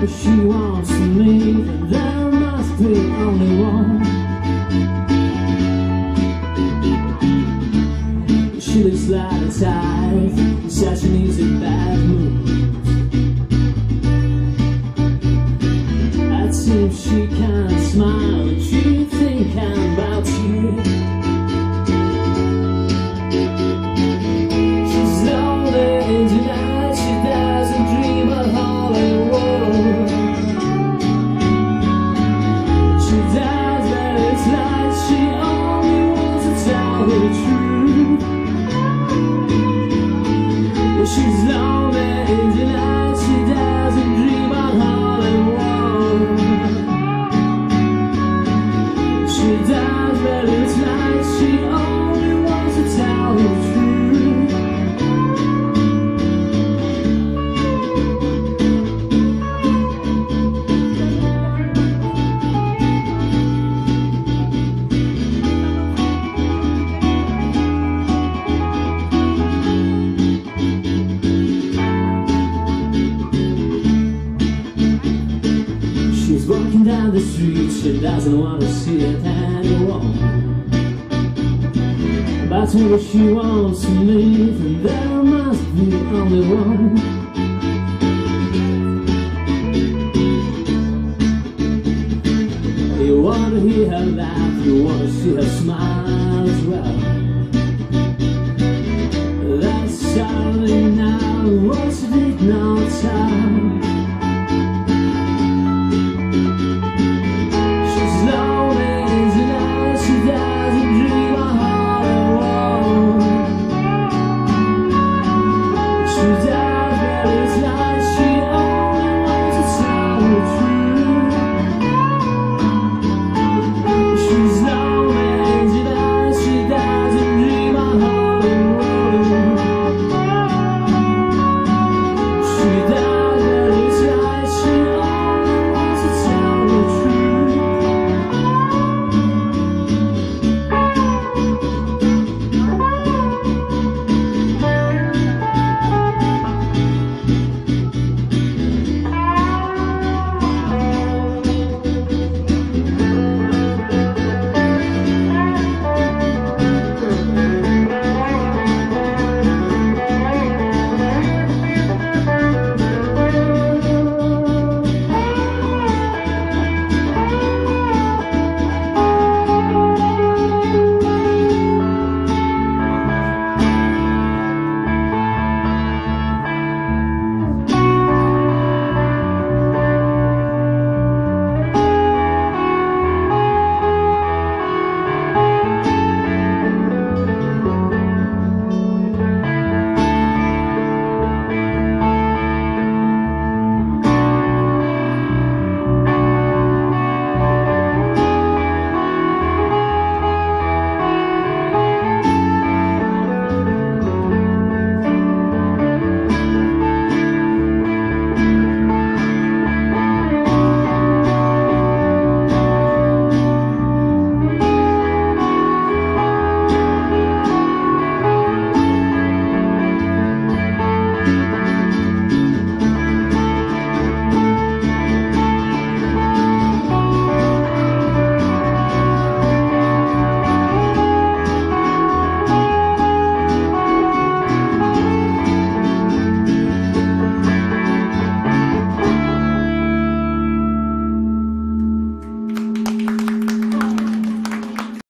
What she wants me, there must be only one. She looks like a type, says she needs a bad mood. It seems she can't smile, but she thinking about to down the street, she doesn't want to see it anymore. That's what she wants to leave, and there must be only one. You want to hear her laugh, you want to see her smile as well. sweet.